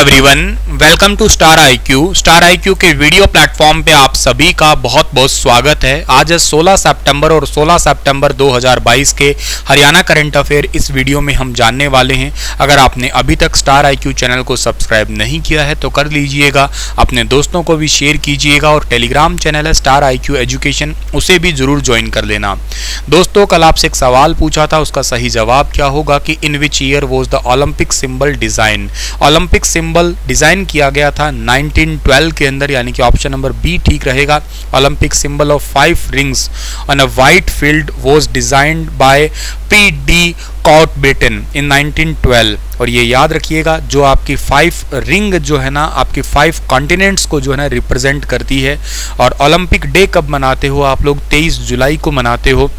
everyone. Welcome to star IQ star IQ के video platform पे आप सभी का बहुत बहुत स्वागत है। आज है 16 सितंबर और 16 सितंबर 2022 के हरियाणा करंट अफेयर। इस वीडियो में हम जानने वाले हैं, अगर आपने अभी तक स्टार आईक्यू चैनल को सब्सक्राइब नहीं किया है तो कर लीजिएगा। अपने दोस्तों को भी शेयर कीजिएगा और टेलीग्राम चैनल है स्टार आई क्यू एजुकेशन, उसे भी ज़रूर ज्वाइन कर लेना। दोस्तों, कल आपसे एक सवाल पूछा था, उसका सही जवाब क्या होगा कि in which year was the Olympic symbol design Olympic symbol design किया गया था। 1912 के अंदर, यानी कि ऑप्शन नंबर बी ठीक रहेगा। Olympic symbol of five rings on a white field was designed by Pierre de Coubertin in 1912 और ये याद रखिएगा, जो आपकी फाइव रिंग जो है ना, आपकी फाइव कॉन्टिनेंट्स को जो है ना रिप्रेजेंट करती है। और ओलंपिक डे कब मनाते हो आप लोग? 23 जुलाई को मनाते हो।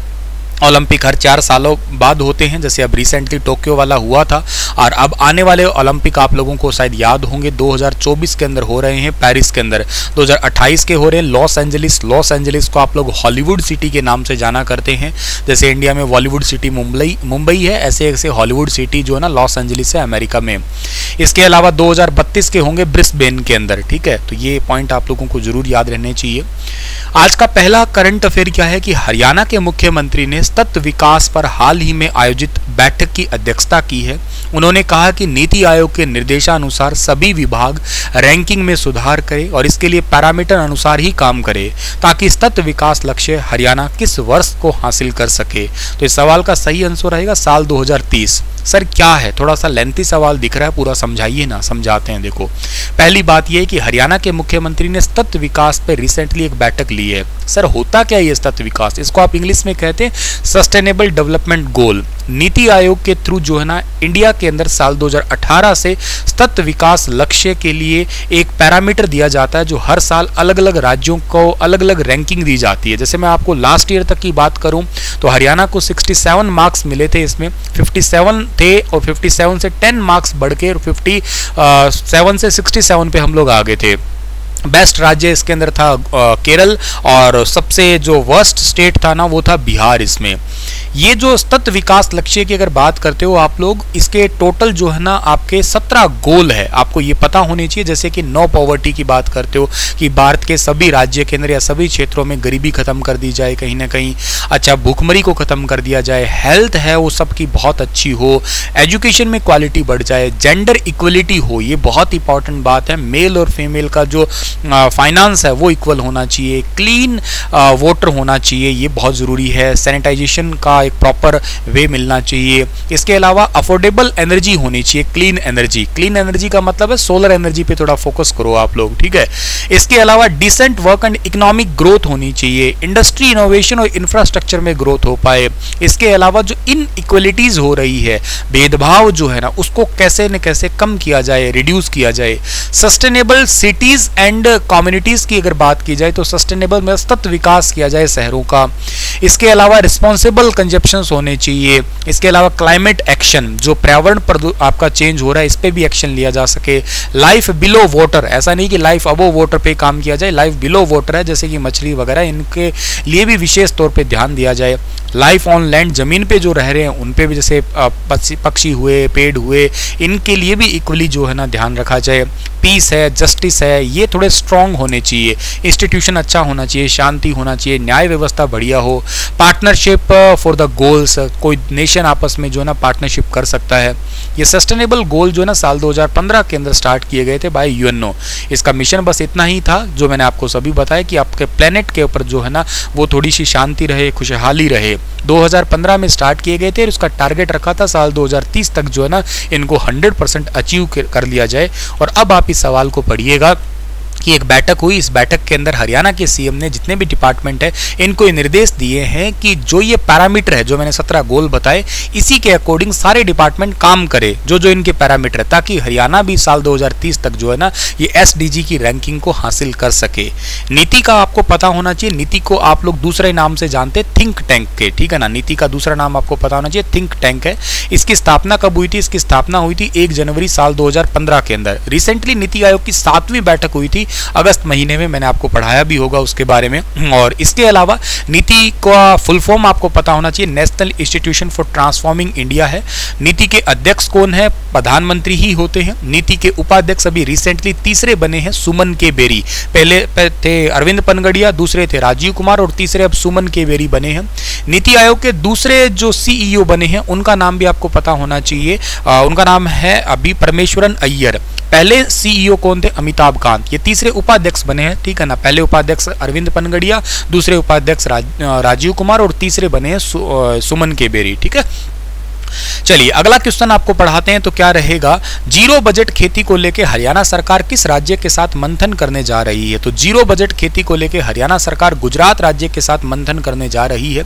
ओलंपिक हर चार सालों बाद होते हैं, जैसे अब रिसेंटली टोक्यो वाला हुआ था। और अब आने वाले ओलंपिक आप लोगों को शायद याद होंगे 2024 के अंदर हो रहे हैं पेरिस के अंदर। 2028 के हो रहे हैं लॉस एंजलिस लॉस एंजलिस को आप लोग हॉलीवुड सिटी के नाम से जाना करते हैं। जैसे इंडिया में बॉलीवुड सिटी मुंबई मुंबई है, ऐसे ऐसे हॉलीवुड सिटी जो है ना लॉस एंजलिस है अमेरिका में। इसके अलावा दो हज़ार बत्तीस के होंगे ब्रिस्बेन के अंदर, ठीक है? तो ये पॉइंट आप लोगों को ज़रूर याद रहने चाहिए। आज का पहला करंट अफेयर क्या है कि हरियाणा के मुख्यमंत्री ने तत्व विकास पर हाल ही में आयोजित बैठक की अध्यक्षता की है। उन्होंने कहा कि नीति आयोग के निर्देशानुसार सभी विभाग रैंकिंग में सुधार करें और इसके लिए पैरामीटर अनुसार ही काम करे, ताकि तत्व विकास लक्ष्य हरियाणा किस वर्ष को हासिल कर सके। तो इस सवाल का सही आंसर रहेगा साल 2030 सर, क्या है? थोड़ा सा लेंथी सवाल दिख रहा है, पूरा समझाइए ना, समझाते हैं, देखो। पहली बात यह है कि हरियाणा के मुख्यमंत्री ने तत्व विकास पर रिसेंटली एक बैठक ली है। सर, होता क्या ये तत्व विकास? इसको आप इंग्लिश में कहते हैं sustainable development goal NITI Aayog के थ्रू जो है ना, इंडिया के अंदर साल 2018 से सतत विकास लक्ष्य के लिए एक पैरामीटर दिया जाता है जो हर साल अलग अलग राज्यों को अलग अलग रैंकिंग दी जाती है। जैसे मैं आपको लास्ट ईयर तक की बात करूँ तो हरियाणा को 67 मार्क्स मिले थे इसमें। 57 थे और 57 से 10 मार्क्स बढ़ के 57 से 67 पे हम लोग आ गए थे। बेस्ट राज्य इसके अंदर था केरल और सबसे जो वर्स्ट स्टेट था ना, वो था बिहार इसमें। ये जो सतत विकास लक्ष्य की अगर बात करते हो आप लोग, इसके टोटल जो है ना, आपके सत्रह गोल है। आपको ये पता होने चाहिए, जैसे कि नो पॉवर्टी की बात करते हो, कि भारत के सभी राज्य के अंदर या सभी क्षेत्रों में गरीबी खत्म कर दी जाए कहीं ना कहीं। अच्छा भूखमरी को खत्म कर दिया जाए। हेल्थ है, वो सबकी बहुत अच्छी हो। एजुकेशन में क्वालिटी बढ़ जाए। जेंडर इक्वलिटी हो, ये बहुत इंपॉर्टेंट बात है। मेल और फीमेल का जो फाइनेंस है, वो इक्वल होना चाहिए क्लीन वाटर होना चाहिए, ये बहुत ज़रूरी है। सैनिटाइजेशन का एक प्रॉपर वे मिलना चाहिए। इसके अलावा अफोर्डेबल एनर्जी होनी चाहिए क्लीन एनर्जी क्लीन एनर्जी का मतलब है सोलर एनर्जी पे थोड़ा फोकस करो आप लोग, ठीक है? इसके अलावा decent work and economic growth होनी चाहिए। इंडस्ट्री इनोवेशन और इंफ्रास्ट्रक्चर में ग्रोथ हो पाए। इसके अलावा जो इन हो रही है, भेदभाव जो है ना, उसको कैसे न कैसे कम किया जाए रिड्यूस किया जाए। सस्टेनेबल सिटीज़ एंड कम्युनिटीज की अगर बात की जाए तो सस्टेनेबल में सतत विकास किया जाए शहरों का। इसके अलावा रिस्पॉन्सिबल कंजप्शन होने चाहिए। इसके अलावा क्लाइमेट एक्शन जो पर्यावरण पर आपका चेंज हो रहा है, इस पर भी एक्शन लिया जा सके। लाइफ बिलो वाटर ऐसा नहीं कि लाइफ अबो वाटर पे काम किया जाए लाइफ बिलो वाटर है, जैसे कि मछली वगैरह, इनके लिए भी विशेष तौर पे ध्यान दिया जाए। लाइफ ऑन लैंड ज़मीन पे जो रह रहे हैं, उन पे भी जैसे पक्षी हुए, पेड़ हुए, इनके लिए भी इक्वली जो है ना ध्यान रखा जाए। पीस है जस्टिस है, ये थोड़े स्ट्रांग होने चाहिए। इंस्टीट्यूशन अच्छा होना चाहिए, शांति होना चाहिए, न्याय व्यवस्था बढ़िया हो। पार्टनरशिप फॉर द गोल्स कोई नेशन आपस में जो है ना पार्टनरशिप कर सकता है। ये सस्टेनेबल गोल जो है ना साल 2015 के अंदर स्टार्ट किए गए थे बाय यूएनओ इसका मिशन बस इतना ही था, जो मैंने आपको सभी बताया कि आपके प्लेनेट के ऊपर जो है ना वो थोड़ी सी शांति रहे, खुशहाली रहे। 2015 में स्टार्ट किए गए थे और उसका टारगेट रखा था साल 2030 तक जो है ना इनको 100 परसेंट अचीव कर लिया जाए। और अब आप सवाल को पढ़िएगा। की एक बैठक हुई। इस बैठक के अंदर हरियाणा के सीएम ने जितने भी डिपार्टमेंट है, इनको ये निर्देश दिए हैं कि जो ये पैरामीटर है, जो मैंने सत्रह गोल बताए, इसी के अकॉर्डिंग सारे डिपार्टमेंट काम करे, जो जो इनके पैरामीटर है, ताकि हरियाणा भी साल 2030 तक जो है ना, ये एसडीजी की रैंकिंग को हासिल कर सके। नीति का आपको पता होना चाहिए। नीति को आप लोग दूसरे नाम से जानते थिंक टैंक के, ठीक है ना? नीति का दूसरा नाम आपको पता होना चाहिए थिंक टैंक है। इसकी स्थापना कब हुई थी? इसकी स्थापना हुई थी एक जनवरी साल दो हज़ार पंद्रह के अंदर। रिसेंटली नीति आयोग की सातवीं बैठक हुई थी अगस्त महीने में मैंने आपको पढ़ाया भी होगा उसके बारे में। और इसके अलावा नीति का फुल फॉर्म आपको पता होना चाहिए National Institution for Transforming India है। नीति के अध्यक्ष कौन है? प्रधानमंत्री ही होते हैं। नीति के उपाध्यक्ष अभी रिसेंटली तीसरे बने हैं, सुमन के बेरी। पहले थे अरविंद पनगड़िया, दूसरे थे राजीव कुमार, और तीसरे अब सुमन के बेरी बने हैं। नीति आयोग के दूसरे जो सीईओ बने हैं, उनका नाम भी आपको पता होना चाहिए। उनका नाम है अभी परमेश्वरन अय्यर। पहले सीईओ कौन थे? अमिताभ कांत। ये तीसरे उपाध्यक्ष बने हैं ठीक है ना? पहले उपाध्यक्ष अरविंद पनगड़िया दूसरे उपाध्यक्ष राज, राजीव कुमार और तीसरे बने हैं सु, सुमन केबेरी ठीक है? चलिए, अगला क्वेश्चन आपको पढ़ाते हैं तो क्या रहेगा? ज़ीरो बजट खेती को लेकर हरियाणा सरकार किस राज्य के साथ मंथन करने जा रही है? तो ज़ीरो बजट खेती को लेकर हरियाणा सरकार गुजरात राज्य के साथ मंथन करने जा रही है।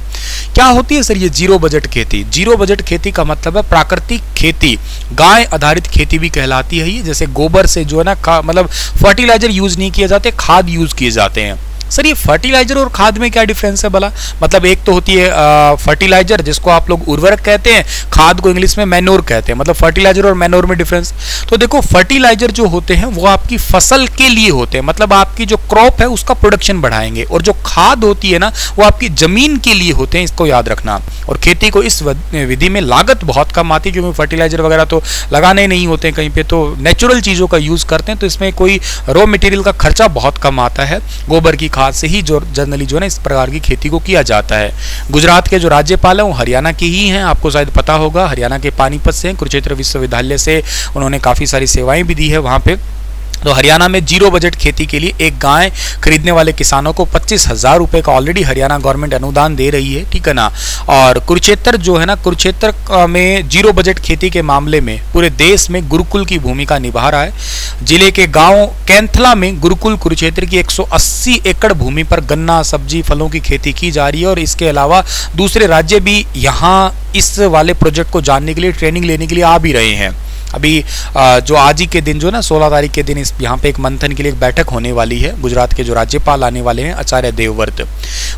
क्या होती है सर ये ज़ीरो बजट खेती? ज़ीरो बजट खेती का मतलब है प्राकृतिक खेती। गाय आधारित खेती भी कहलाती है ये, जैसे गोबर से जो है ना मतलब फर्टिलाइज़र यूज़ नहीं किए जाते, खाद यूज़ किए जाते हैं। सर, ये फर्टिलाइज़र और खाद में क्या डिफरेंस है भला? मतलब एक तो होती है फर्टिलाइज़र जिसको आप लोग उर्वरक कहते हैं, खाद को इंग्लिश में मैनोर कहते हैं। मतलब फर्टिलाइज़र और मैनोर में डिफरेंस तो देखो फर्टिलाइज़र जो होते हैं, वो आपकी फ़सल के लिए होते हैं। मतलब आपकी जो क्रॉप है, उसका प्रोडक्शन बढ़ाएँगे। और जो खाद होती है ना, वो आपकी ज़मीन के लिए होते हैं, इसको याद रखना। और खेती को इस विधि में लागत बहुत कम आती है, क्योंकि फर्टिलाइज़र वगैरह तो लगाने नहीं होते कहीं पर तो नेचुरल चीज़ों का यूज़ करते हैं तो इसमें कोई रॉ मटेरियल का खर्चा बहुत कम आता है। गोबर की खाद से ही जो जनरली जो है इस प्रकार की खेती को किया जाता है। गुजरात के जो राज्यपाल हैं, वो हरियाणा के ही हैं, आपको शायद पता होगा। हरियाणा के पानीपत से कुरुक्षेत्र विश्वविद्यालय से उन्होंने काफ़ी सारी सेवाएँ भी दी है वहाँ पे। तो हरियाणा में ज़ीरो बजट खेती के लिए एक गाय खरीदने वाले किसानों को पच्चीस हज़ार रुपए का ऑलरेडी हरियाणा गवर्नमेंट अनुदान दे रही है, ठीक है ना? और कुरुक्षेत्र जो है ना, कुरुक्षेत्र में ज़ीरो बजट खेती के मामले में पूरे देश में गुरुकुल की भूमिका निभा रहा है। ज़िले के गाँव कैंथला में गुरुकुल कुरुक्षेत्र की 180 एकड़ भूमि पर गन्ना, सब्ज़ी, फलों की खेती की जा रही है और इसके अलावा दूसरे राज्य भी यहाँ इस वाले प्रोजेक्ट को जानने के लिए ट्रेनिंग लेने के लिए आ भी रहे हैं। अभी जो आज ही के दिन, जो ना 16 तारीख के दिन इस यहाँ पे एक मंथन के लिए एक बैठक होने वाली है। गुजरात के जो राज्यपाल आने वाले हैं, आचार्य देवव्रत।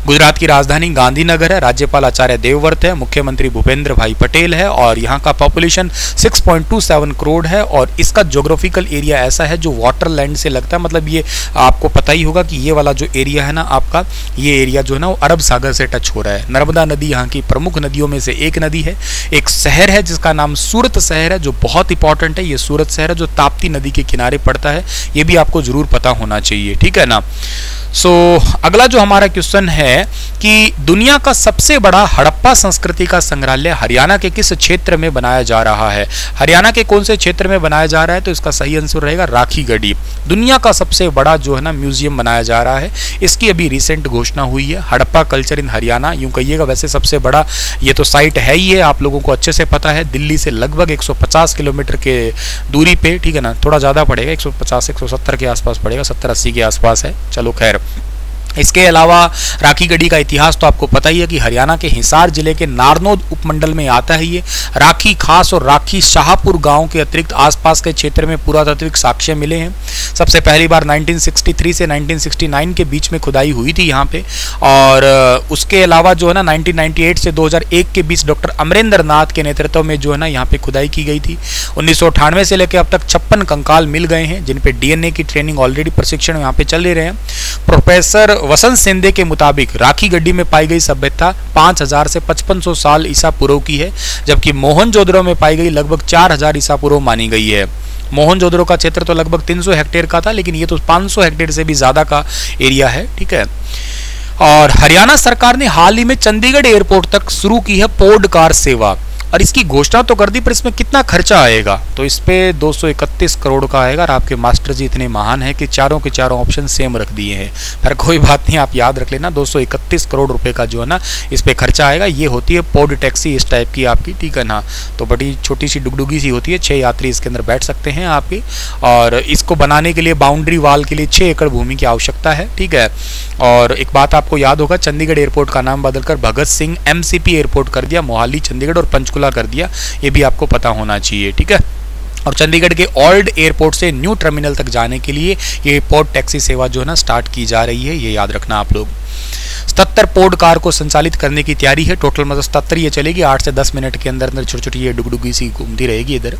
गुजरात की राजधानी गांधीनगर है, राज्यपाल आचार्य देवव्रत है, मुख्यमंत्री भूपेंद्र भाई पटेल है, और यहाँ का पॉपुलेशन 6.27 करोड़ है, और इसका जोग्राफिकल एरिया ऐसा है जो वाटर लैंड से लगता है। मतलब ये आपको पता ही होगा कि ये वाला जो एरिया है ना आपका, ये एरिया जो है ना वो अरब सागर से टच हो रहा है। नर्मदा नदी यहाँ की प्रमुख नदियों में से एक नदी है। एक शहर है जिसका नाम सूरत शहर है, जो बहुत ही इंपॉर्टेंट है, ये सूरत शहर है जो ताप्ती नदी के किनारे पड़ता है, ये भी आपको ज़रूर पता होना चाहिए, ठीक है ना? सो so, अगला जो हमारा क्वेश्चन है कि दुनिया का सबसे बड़ा हड़प्पा संस्कृति का संग्रहालय हरियाणा के किस क्षेत्र में बनाया जा रहा है? हरियाणा के कौन से क्षेत्र में बनाया जा रहा है? तो इसका सही आंसर रहेगा राखी गढ़ी दुनिया का सबसे बड़ा जो है ना म्यूज़ियम बनाया जा रहा है। इसकी अभी रिसेंट घोषणा हुई है हड़प्पा कल्चर इन हरियाणा। यूँ कहिएगा वैसे सबसे बड़ा ये तो साइट है ही है आप लोगों को अच्छे से पता है। दिल्ली से लगभग एक सौ पचास किलोमीटर के दूरी पे ठीक है ना थोड़ा ज़्यादा पड़ेगा एक सौ के आसपास पड़ेगा सत्तर अस्सी के आसपास है। चलो खैर Yep. इसके अलावा राखी गढ़ी का इतिहास तो आपको पता ही है कि हरियाणा के हिसार ज़िले के नारनौद उपमंडल में आता है ये। राखी खास और राखी शाहपुर गाँव के अतिरिक्त आसपास के क्षेत्र में पुरातात्विक साक्ष्य मिले हैं। सबसे पहली बार 1963 से 1969 के बीच में खुदाई हुई थी यहाँ पे। और उसके अलावा जो है ना 1998 से 2001 के बीच डॉक्टर अमरेंद्र नाथ के नेतृत्व में जो है ना यहाँ पे खुदाई की गई थी। उन्नीस सौ अठानवे से लेकर अब तक छप्पन कंकाल मिल गए हैं, जिन पे डीएनए की ट्रेनिंग ऑलरेडी प्रशिक्षण यहाँ पे चल रहे हैं। प्रोफेसर वसंत सिंधे के मुताबिक राखी गड्डी में पाई गई सभ्यता 5000 से 5500 साल ईसा पूर्व की है, जबकि मोहनजोदड़ो में पाई गई लगभग 4000 ईसा पूर्व मानी गई है। मोहनजोदड़ो का क्षेत्र तो लगभग 300 हेक्टेयर का था, लेकिन ये तो 500 हेक्टेयर से भी ज़्यादा का एरिया है, ठीक है? और हरियाणा सरकार ने हाल ही में चंडीगढ़ एयरपोर्ट तक शुरू की है पोर्ड कार सेवा। और इसकी घोषणा तो कर दी, पर इसमें कितना खर्चा आएगा? तो इस पे 231 करोड़ का आएगा, और आपके मास्टर जी इतने महान हैं कि चारों के चारों ऑप्शन सेम रख दिए हैं। पर कोई बात नहीं, आप याद रख लेना 231 करोड़ रुपए का जो है ना, इस पर खर्चा आएगा। ये होती है पोड टैक्सी इस टाइप की आपकी, ठीक है ना? तो बड़ी छोटी सी डुगडुगी सी होती है छः यात्री इसके अंदर बैठ सकते हैं आपकी। और इसको बनाने के लिए, बाउंड्री वाल के लिए छः एकड़ भूमि की आवश्यकता है, ठीक है? और एक बात आपको याद होगा, चंडीगढ़ एयरपोर्ट का नाम बदलकर भगत सिंह एमसीपी एयरपोर्ट कर दिया, मोहाली, चंडीगढ़ और पंचकुला खुला कर दिया, ये भी आपको पता होना चाहिए, ठीक है? और चंडीगढ़ के ओल्ड एयरपोर्ट से न्यू टर्मिनल तक जाने के लिए ये पोर्ट टैक्सी सेवा जो है ना स्टार्ट की जा रही है, ये याद रखना आप लोग। सतर पोर्ड कार को संचालित करने की तैयारी है। टोटल मतलब सतर ये चलेगी। आठ से दस मिनट के अंदर अंदर छोटी छोटी ये डुगडुगी सी घूमती रहेगी इधर।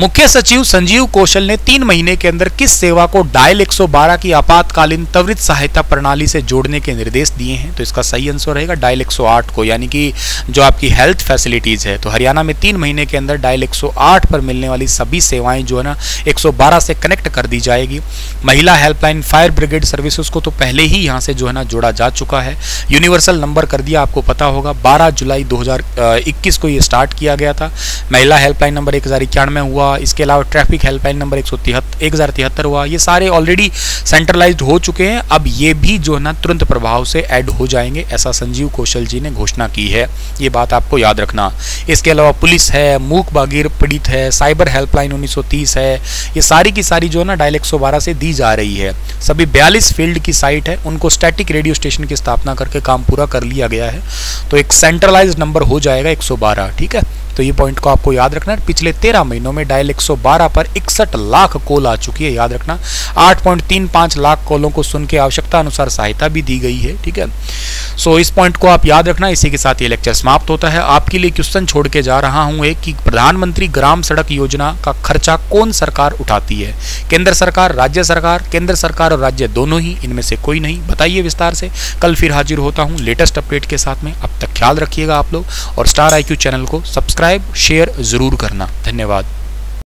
मुख्य सचिव संजीव कौशल ने तीन महीने के अंदर किस सेवा को डायल 112 की आपातकालीन त्वरित सहायता प्रणाली से जोड़ने के निर्देश दिए हैं? तो इसका सही आंसर रहेगा डायल 108 को। यानी कि जो आपकी हेल्थ फैसिलिटीज़ है तो हरियाणा में तीन महीने के अंदर डायल 108 पर मिलने वाली सभी सेवाएँ जो है ना 112 से कनेक्ट कर दी जाएगी। महिला हेल्पलाइन फायर ब्रिगेड सर्विसेज़ को तो पहले ही यहाँ से जो है ना जोड़ा जा चुका है। यूनिवर्सल नंबर कर दिया, आपको पता होगा, बारह जुलाई दो को ये स्टार्ट किया गया था। महिला हेल्पलाइन नंबर एक हुआ, इसके अलावा ट्रैफ़िक हेल्पलाइन नंबर एक सौ हज़ार हुआ। ये सारे ऑलरेडी सेंट्रलाइज्ड हो चुके हैं। अब ये भी जो है ना, तुरंत प्रभाव से ऐड हो जाएँगे, ऐसा संजीव कौशल जी ने घोषणा की है। ये बात आपको याद रखना। इसके अलावा पुलिस है, मूक बागीर पीड़ित है, साइबर हेल्पलाइन 1930 है। ये सारी की सारी जो है ना डायल 112 से दी जा रही है। सभी 42 फ़ील्ड की साइट है, उनको स्टैटिक रेडियो स्टेशन की स्थापना करके काम पूरा कर लिया गया है तो एक सेंट्रलाइज नंबर हो जाएगा 112 ठीक है? तो ये पॉइंट को आपको याद रखना है। पिछले तेरह महीनों में डायल 112 पर इकसठ लाख कॉल आ चुकी है, याद रखना। 8.35 लाख कॉलों को सुन के आवश्यकता अनुसार सहायता भी दी गई है, ठीक है? सो इस पॉइंट को आप याद रखना। इसी के साथ ये लेक्चर समाप्त होता है। आपके लिए क्वेश्चन छोड़ के जा रहा हूँ एक कि प्रधानमंत्री ग्राम सड़क योजना का खर्चा कौन सरकार उठाती है? केंद्र सरकार, राज्य सरकार, केंद्र सरकार और राज्य दोनों ही, इनमें से कोई नहीं। बताइए विस्तार से। कल फिर हाजिर होता हूँ लेटेस्ट अपडेट के साथ में। अब तक ख्याल रखिएगा आप लोग और स्टार आईक्यू चैनल को सब्सक्राइब शेयर ज़रूर करना। धन्यवाद।